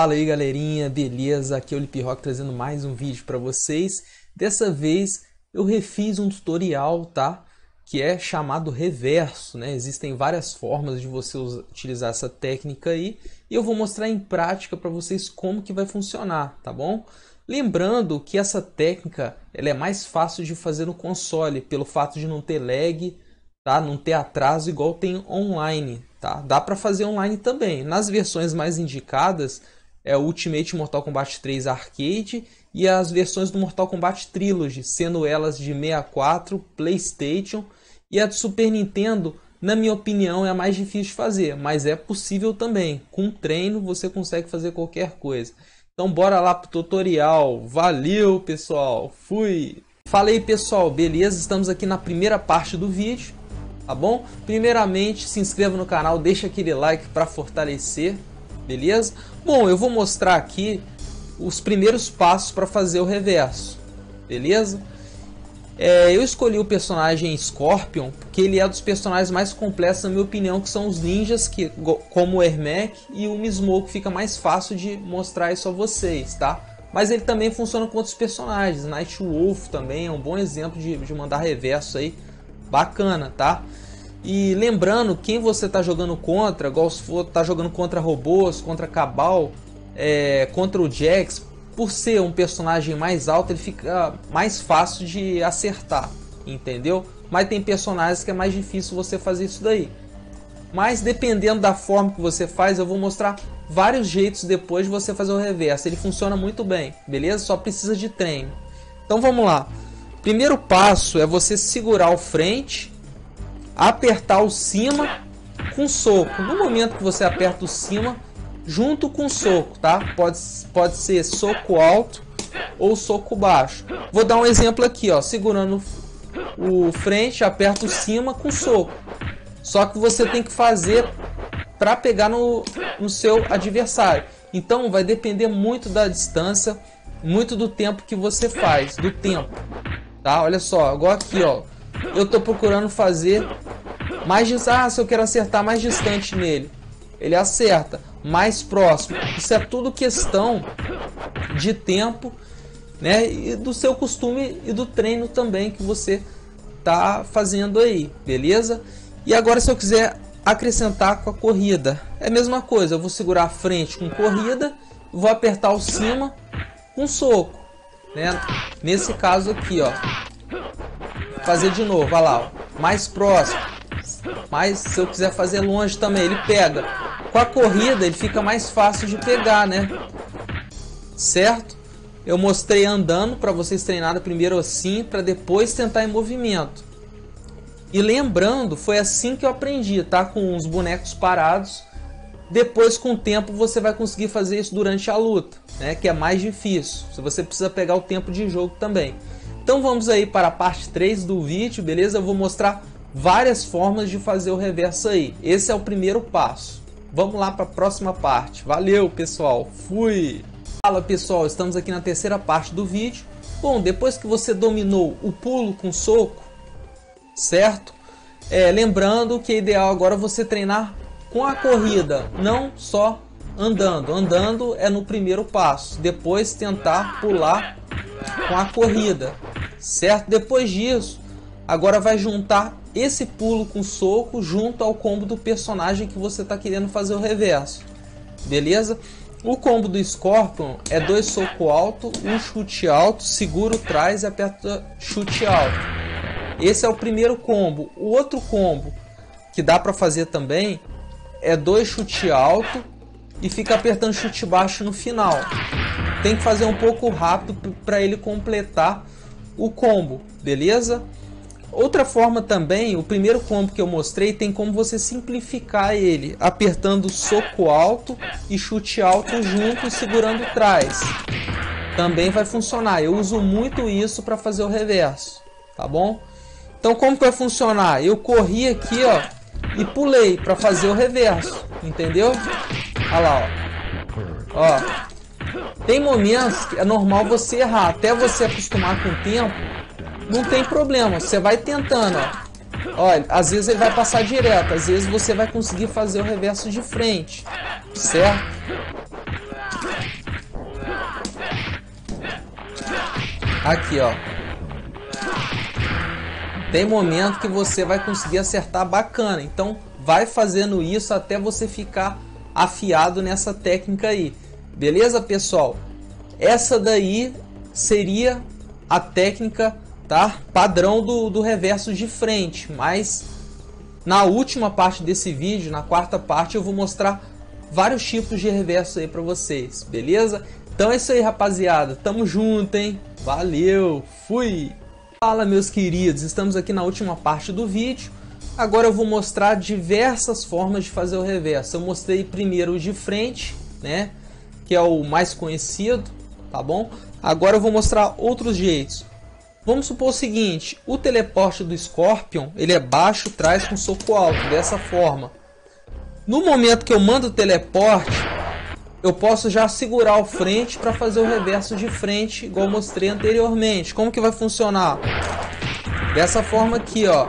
Fala aí galerinha, beleza? Aqui é o Lip Rock trazendo mais um vídeo para vocês. Dessa vez eu refiz um tutorial, tá? Que é chamado reverso, né? Existem várias formas de você utilizar essa técnica aí e eu vou mostrar em prática para vocês como que vai funcionar, tá bom? Lembrando que essa técnica ela é mais fácil de fazer no console pelo fato de não ter lag, tá? Não ter atraso igual tem online, tá? Dá para fazer online também. Nas versões mais indicadas é o Ultimate Mortal Kombat 3 Arcade e as versões do Mortal Kombat Trilogy, sendo elas de 64, PlayStation e a de Super Nintendo, na minha opinião, é a mais difícil de fazer, mas é possível também. Com treino você consegue fazer qualquer coisa. Então bora lá pro tutorial. Valeu, pessoal. Fui. Fala aí, pessoal. Beleza? Estamos aqui na primeira parte do vídeo, tá bom? Primeiramente, se inscreva no canal, deixa aquele like para fortalecer beleza? Bom, eu vou mostrar aqui os primeiros passos para fazer o reverso, beleza? É, eu escolhi o personagem Scorpion porque ele é dos personagens mais completos na minha opinião, que são os ninjas, que, como o Ermac e o Mismoke, fica mais fácil de mostrar isso a vocês, tá? Mas ele também funciona com outros personagens, Night Wolf também é um bom exemplo de, de mandar reverso aí, bacana, tá? E lembrando, quem você está jogando contra, igual se for tá jogando contra robôs, contra Cabal, é, contra o Jax, por ser um personagem mais alto, ele fica mais fácil de acertar, entendeu? Mas tem personagens que é mais difícil você fazer isso daí. Mas dependendo da forma que você faz, eu vou mostrar vários jeitos depois de você fazer o reverso. Ele funciona muito bem, beleza? Só precisa de treino. Então vamos lá. Primeiro passo é você segurar o frente apertar o cima com soco. No momento que você aperta o cima, junto com soco, tá? Pode, pode ser soco alto ou soco baixo. Vou dar um exemplo aqui, ó. Segurando o frente, aperta o cima com soco. Só que você tem que fazer para pegar no, no seu adversário. Então vai depender muito da distância, muito do tempo que você faz, do tempo. Tá? Olha só, agora aqui, ó. Eu tô procurando fazer mais ah, se eu quero acertar mais distante nele, ele acerta mais próximo. Isso é tudo questão de tempo, né? E do seu costume e do treino também que você tá fazendo aí, beleza? E agora se eu quiser acrescentar com a corrida, é a mesma coisa. Eu vou segurar a frente com corrida, vou apertar o cima com soco, né? Nesse caso aqui, ó. Fazer de novo, olha lá, ó. mais próximo mas se eu quiser fazer longe também, ele pega. Com a corrida, ele fica mais fácil de pegar, né? Certo? Eu mostrei andando para vocês treinarem primeiro assim, para depois tentar em movimento. E lembrando, foi assim que eu aprendi, tá? Com os bonecos parados. Depois, com o tempo, você vai conseguir fazer isso durante a luta, né? Que é mais difícil. Se você precisa pegar o tempo de jogo também. Então vamos aí para a parte 3 do vídeo, beleza? Eu vou mostrar várias formas de fazer o reverso aí. Esse é o primeiro passo. Vamos lá para a próxima parte. Valeu, pessoal. Fui! Fala, pessoal. Estamos aqui na terceira parte do vídeo. Bom, depois que você dominou o pulo com soco, certo? É, lembrando que é ideal agora você treinar com a corrida, não só andando. Andando é no primeiro passo. Depois tentar pular com a corrida, certo? Depois disso, agora vai juntar esse pulo com soco junto ao combo do personagem que você está querendo fazer o reverso. Beleza? O combo do Scorpion é dois soco alto, um chute alto, segura o trás e aperta chute alto. Esse é o primeiro combo. O outro combo que dá para fazer também é dois chute alto e fica apertando chute baixo no final. Tem que fazer um pouco rápido para ele completar o combo, beleza? Outra forma também, o primeiro combo que eu mostrei tem como você simplificar ele, apertando soco alto e chute alto junto e segurando trás. Também vai funcionar. Eu uso muito isso para fazer o reverso, tá bom? Então como que vai funcionar? Eu corri aqui, ó, e pulei para fazer o reverso, entendeu? Olha lá, ó. Ó. Tem momentos que é normal você errar, até você acostumar com o tempo, não tem problema. Você vai tentando, ó. Olha, às vezes ele vai passar direto, às vezes você vai conseguir fazer o reverso de frente, certo? Aqui, ó. Tem momento que você vai conseguir acertar bacana, então vai fazendo isso até você ficar afiado nessa técnica aí. Beleza, pessoal? Essa daí seria a técnica tá? padrão do, do reverso de frente. Mas na última parte desse vídeo, na quarta parte, eu vou mostrar vários tipos de reverso aí para vocês. Beleza? Então é isso aí, rapaziada. Tamo junto, hein? Valeu, fui! Fala meus queridos, estamos aqui na última parte do vídeo. Agora eu vou mostrar diversas formas de fazer o reverso. Eu mostrei primeiro o de frente, né? Que é o mais conhecido, tá bom? Agora eu vou mostrar outros jeitos. Vamos supor o seguinte, o teleporte do Scorpion, ele é baixo, traz com soco alto, dessa forma. No momento que eu mando o teleporte, eu posso já segurar o frente para fazer o reverso de frente, igual mostrei anteriormente. Como que vai funcionar? Dessa forma aqui, ó.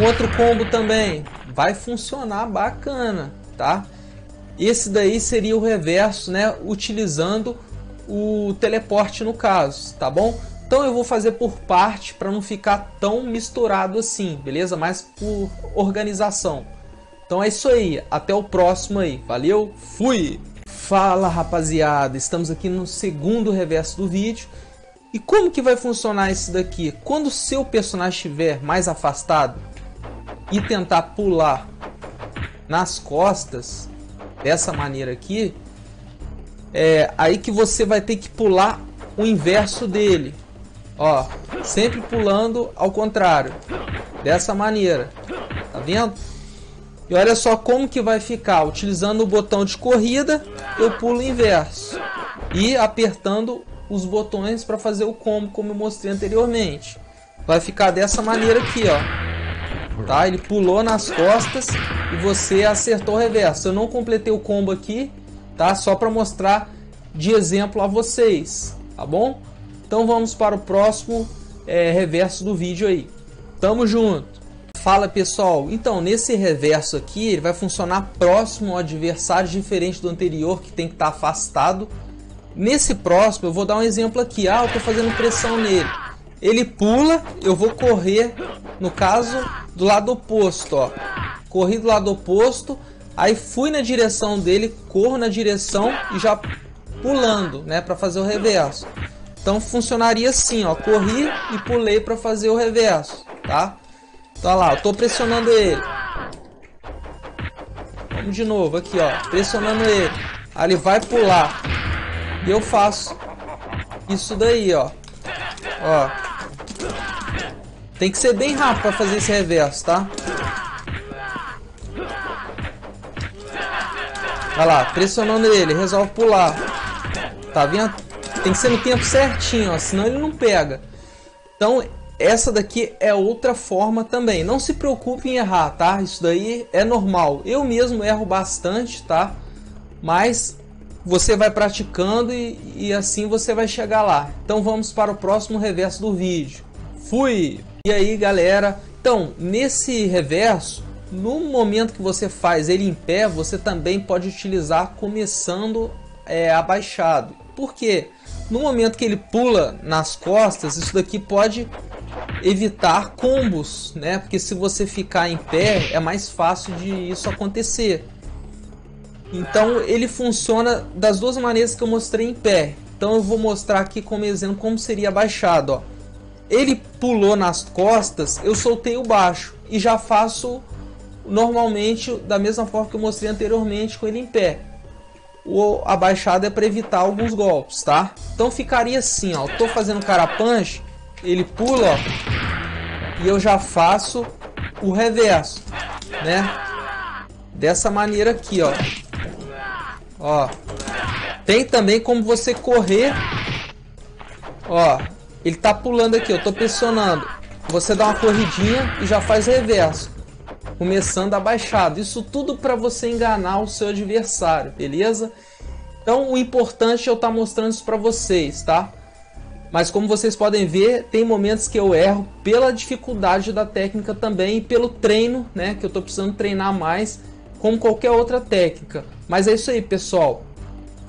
Um outro combo também. Vai funcionar bacana, tá? Esse daí seria o reverso, né? Utilizando o teleporte no caso, tá bom? Então eu vou fazer por parte para não ficar tão misturado assim, beleza? Mas por organização. Então é isso aí, até o próximo aí. Valeu, fui! Fala rapaziada, estamos aqui no segundo reverso do vídeo. E como que vai funcionar isso daqui? Quando o seu personagem estiver mais afastado e tentar pular nas costas, dessa maneira aqui, é aí que você vai ter que pular o inverso dele. Ó, sempre pulando ao contrário, dessa maneira, tá vendo? E olha só como que vai ficar. Utilizando o botão de corrida, eu pulo inverso. E apertando os botões para fazer o combo, como eu mostrei anteriormente. Vai ficar dessa maneira aqui, ó. Tá? Ele pulou nas costas e você acertou o reverso. Eu não completei o combo aqui, tá? Só para mostrar de exemplo a vocês, tá bom? Então vamos para o próximo é, reverso do vídeo aí. Tamo junto! Fala pessoal, então nesse reverso aqui ele vai funcionar próximo ao adversário diferente do anterior que tem que estar tá afastado. Nesse próximo eu vou dar um exemplo aqui, ah eu estou fazendo pressão nele. Ele pula, eu vou correr, no caso do lado oposto, ó. Corri do lado oposto, aí fui na direção dele, corro na direção e já pulando, né, para fazer o reverso. Então funcionaria assim, ó, corri e pulei para fazer o reverso, tá? Tá lá, eu tô pressionando ele. Vamos de novo aqui, ó. Pressionando ele. Aí ele vai pular. E eu faço isso daí, ó. Ó. Tem que ser bem rápido para fazer esse reverso, tá? Olha lá, pressionando ele, resolve pular. Tá vendo? Tem que ser no tempo certinho, ó, senão ele não pega. Então, essa daqui é outra forma também. Não se preocupe em errar, tá? Isso daí é normal. Eu mesmo erro bastante, tá? Mas você vai praticando e, e assim você vai chegar lá. Então vamos para o próximo reverso do vídeo. Fui! E aí galera, então nesse reverso, no momento que você faz ele em pé, você também pode utilizar começando é, abaixado. Por quê? No momento que ele pula nas costas, isso daqui pode evitar combos, né? Porque se você ficar em pé, é mais fácil de isso acontecer. Então ele funciona das duas maneiras que eu mostrei em pé. Então eu vou mostrar aqui como exemplo como seria baixado. Ó. Ele pulou nas costas, eu soltei o baixo e já faço normalmente da mesma forma que eu mostrei anteriormente com ele em pé. O abaixado é para evitar alguns golpes, tá? Então ficaria assim, ó. Tô fazendo carapanche, ele pula, ó, e eu já faço o reverso, né? Dessa maneira aqui, ó. Ó. Tem também como você correr. Ó, ele tá pulando aqui, eu tô pressionando. Você dá uma corridinha e já faz reverso. Começando abaixado. Isso tudo para você enganar o seu adversário, beleza? Então o importante é eu estar tá mostrando isso para vocês, tá? Mas como vocês podem ver, tem momentos que eu erro pela dificuldade da técnica também e pelo treino, né? Que eu estou precisando treinar mais, como qualquer outra técnica. Mas é isso aí, pessoal.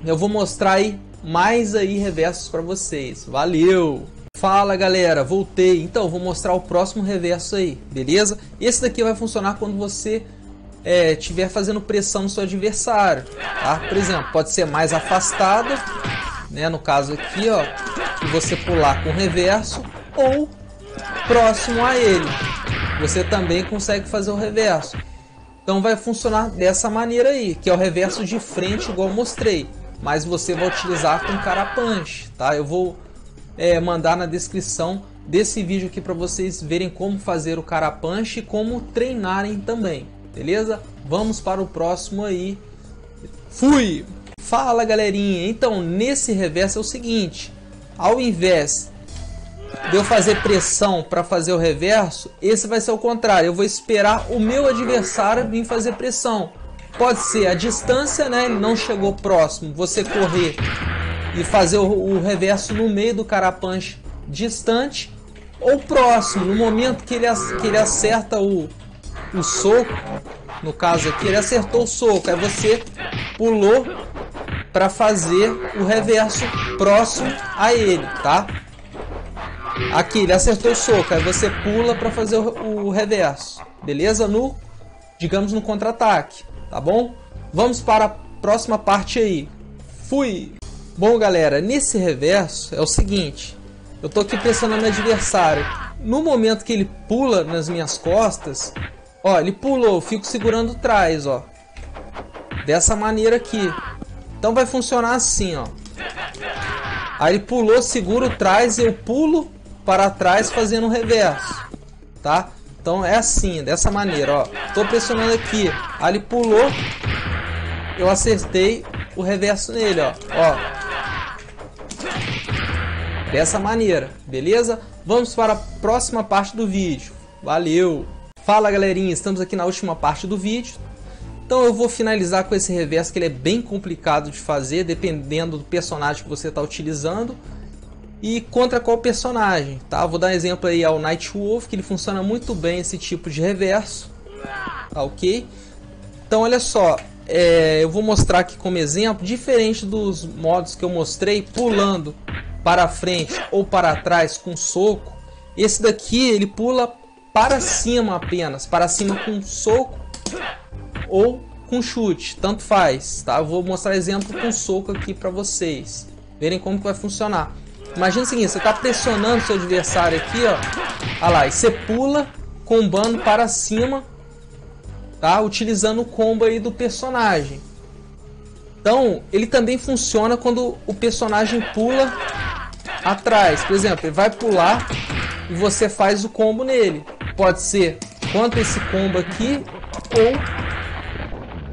Eu vou mostrar aí mais aí reversos para vocês. Valeu! Fala galera, voltei. Então, vou mostrar o próximo reverso aí, beleza? Esse daqui vai funcionar quando você estiver é, fazendo pressão no seu adversário, tá? Por exemplo, pode ser mais afastado, né? No caso aqui, ó, e você pular com reverso ou próximo a ele. Você também consegue fazer o reverso. Então vai funcionar dessa maneira aí, que é o reverso de frente igual eu mostrei. Mas você vai utilizar com carapanche, tá? Eu vou é, mandar na descrição desse vídeo aqui para vocês verem como fazer o carapanche e como treinarem também, beleza? Vamos para o próximo aí. Fui! Fala galerinha, então nesse reverso é o seguinte, ao invés de eu fazer pressão para fazer o reverso, esse vai ser o contrário. Eu vou esperar o meu adversário vir fazer pressão. Pode ser a distância, né? Ele não chegou próximo. Você correr e fazer o, o reverso no meio do carapanche distante ou próximo, no momento que ele, que ele acerta o, o soco. No caso aqui, ele acertou o soco. Aí você pulou para fazer o reverso próximo a ele, tá? Aqui, ele acertou o soco, aí você pula para fazer o, o, reverso, beleza? No, digamos, no contra-ataque, tá bom? Vamos para a próxima parte aí. Fui! Bom, galera, nesse reverso é o seguinte. Eu tô aqui pressionando meu adversário. No momento que ele pula nas minhas costas, ó, ele pulou, eu fico segurando trás, ó. Dessa maneira aqui. Então vai funcionar assim, ó. Aí ele pulou, seguro trás, eu pulo para trás fazendo um reverso, tá? Então é assim, dessa maneira, ó. Tô pressionando aqui, aí ele pulou, eu acertei o reverso nele, ó. ó. Dessa maneira, beleza? Vamos para a próxima parte do vídeo. Valeu! Fala galerinha, estamos aqui na última parte do vídeo. Então eu vou finalizar com esse reverso que ele é bem complicado de fazer, dependendo do personagem que você está utilizando e contra qual personagem, tá? Vou dar um exemplo aí ao Nightwolf, que ele funciona muito bem esse tipo de reverso, tá ok? Então olha só, é, eu vou mostrar aqui como exemplo, diferente dos modos que eu mostrei, pulando para frente ou para trás com soco, esse daqui ele pula para cima apenas, para cima com soco ou com chute, tanto faz, tá? Eu vou mostrar exemplo com soco aqui para vocês, verem como que vai funcionar. Imagina o seguinte, você está pressionando seu adversário aqui, ó. Olha lá, e você pula combando para cima, tá? Utilizando o combo aí do personagem. Então, ele também funciona quando o personagem pula atrás. Por exemplo, ele vai pular e você faz o combo nele. Pode ser quanto esse combo aqui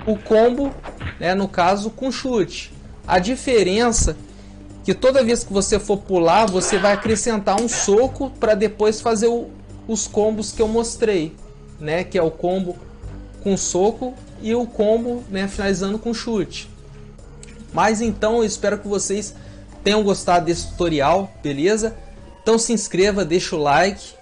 ou o combo, né, no caso, com chute. A diferença que toda vez que você for pular, você vai acrescentar um soco para depois fazer o, os combos que eu mostrei, né? Que é o combo com soco e o combo, né, finalizando com chute. Mas então eu espero que vocês tenham gostado desse tutorial, beleza? Então se inscreva, deixa o like,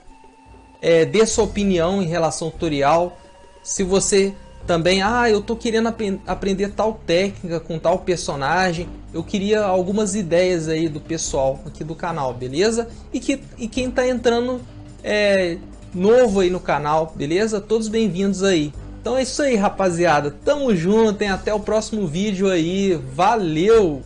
é, dê sua opinião em relação ao tutorial. Se você também, ah, eu tô querendo ap aprender tal técnica com tal personagem. Eu queria algumas ideias aí do pessoal aqui do canal, beleza? E, que, e quem tá entrando é, novo aí no canal, beleza? Todos bem-vindos aí. Então é isso aí, rapaziada. Tamo junto, hein? Até o próximo vídeo aí. Valeu!